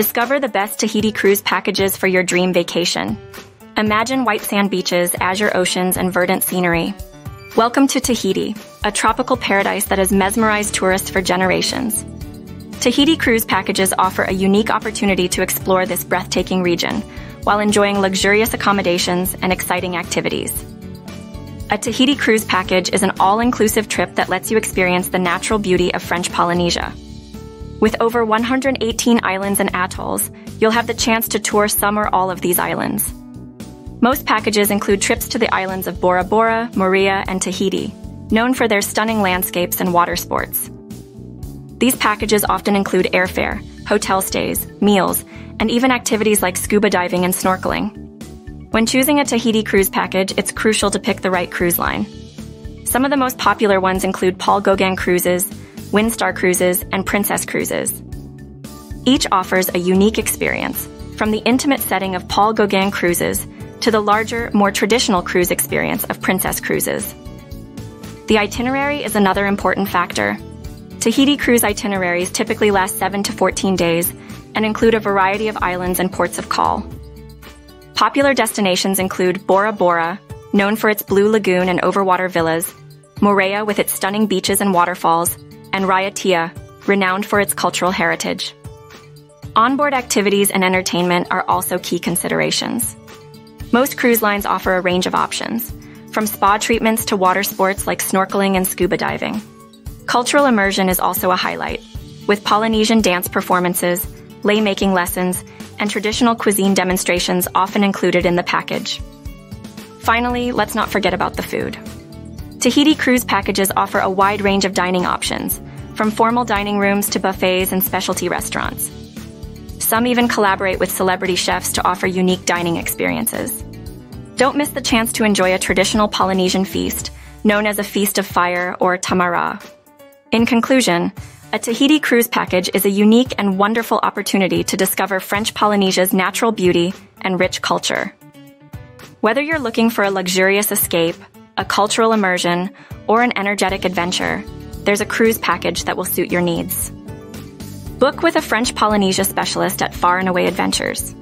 Discover the best Tahiti cruise packages for your dream vacation. Imagine white sand beaches, azure oceans, and verdant scenery. Welcome to Tahiti, a tropical paradise that has mesmerized tourists for generations. Tahiti cruise packages offer a unique opportunity to explore this breathtaking region while enjoying luxurious accommodations and exciting activities. A Tahiti cruise package is an all-inclusive trip that lets you experience the natural beauty of French Polynesia. With over 118 islands and atolls, you'll have the chance to tour some or all of these islands. Most packages include trips to the islands of Bora Bora, Moorea, and Tahiti, known for their stunning landscapes and water sports. These packages often include airfare, hotel stays, meals, and even activities like scuba diving and snorkeling. When choosing a Tahiti cruise package, it's crucial to pick the right cruise line. Some of the most popular ones include Paul Gauguin Cruises, Windstar Cruises, and Princess Cruises. Each offers a unique experience, from the intimate setting of Paul Gauguin Cruises to the larger, more traditional cruise experience of Princess Cruises. The itinerary is another important factor. Tahiti cruise itineraries typically last 7 to 14 days and include a variety of islands and ports of call. Popular destinations include Bora Bora, known for its blue lagoon and overwater villas, Moorea with its stunning beaches and waterfalls, and Raiatea, renowned for its cultural heritage. Onboard activities and entertainment are also key considerations. Most cruise lines offer a range of options, from spa treatments to water sports like snorkeling and scuba diving. Cultural immersion is also a highlight, with Polynesian dance performances, lei making lessons, and traditional cuisine demonstrations often included in the package. Finally, let's not forget about the food. Tahiti cruise packages offer a wide range of dining options, from formal dining rooms to buffets and specialty restaurants. Some even collaborate with celebrity chefs to offer unique dining experiences. Don't miss the chance to enjoy a traditional Polynesian feast, known as a Feast of Fire or Tamara. In conclusion, a Tahiti cruise package is a unique and wonderful opportunity to discover French Polynesia's natural beauty and rich culture. Whether you're looking for a luxurious escape, a cultural immersion, or an energetic adventure, there's a cruise package that will suit your needs. Book with a French Polynesia specialist at Far and Away Adventures.